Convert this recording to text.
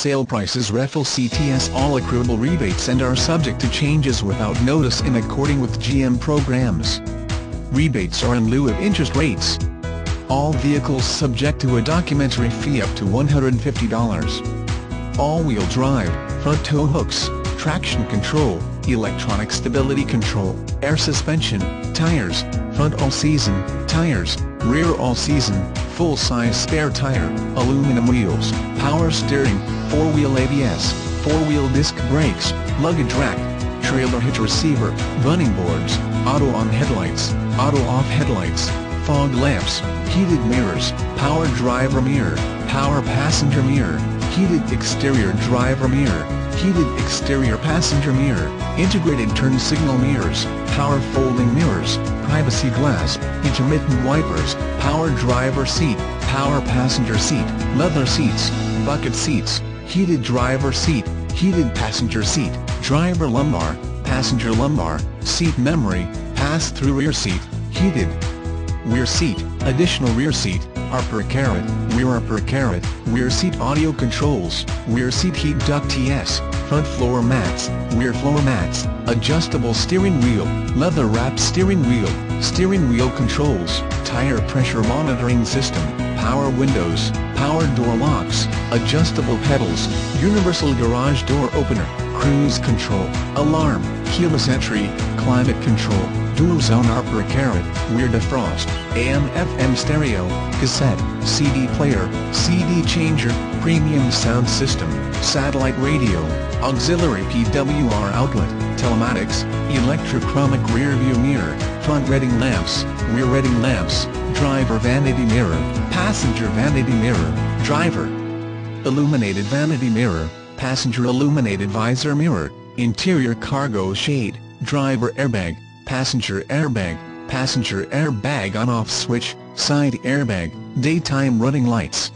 sale prices Refel CTS all accruable rebates and are subject to changes without notice in according with GM programs. Rebates are in lieu of interest rates. All vehicles subject to a documentary fee up to $150. All-wheel drive, front tow hooks, traction control, electronic stability control, air suspension, tires, front all-season, tires, rear all-season, full-size spare tire, aluminum wheels, power steering, four-wheel ABS, four-wheel disc brakes, luggage rack, trailer hitch receiver, running boards, auto-on headlights, auto-off headlights, fog lamps, heated mirrors, power driver mirror, power passenger mirror, heated exterior driver mirror, heated exterior passenger mirror, integrated turn signal mirrors, power folding mirrors, privacy glass, intermittent wipers, power driver seat, power passenger seat, leather seats, bucket seats, heated driver seat, heated passenger seat, driver lumbar, passenger lumbar, seat memory, pass-through rear seat, heated rear seat, additional rear seat, upper carrot, rear upper carrot, rear seat audio controls, rear seat heat duct TS, front floor mats, rear floor mats, adjustable steering wheel, leather wrapped steering wheel, steering wheel controls, tire pressure monitoring system, power windows, power door locks, adjustable pedals, universal garage door opener, cruise control, alarm, keyless entry, climate control, dual zone upper carrot, rear defrost, AM FM stereo, cassette, CD player, CD changer, premium sound system, satellite radio, auxiliary PWR outlet, telematics, electrochromic rear view mirror, front reading lamps, rear reading lamps, driver vanity mirror, passenger vanity mirror, driver illuminated vanity mirror, passenger illuminated visor mirror, interior cargo shade, driver airbag, passenger airbag, passenger airbag on-off switch, side airbag, daytime running lights.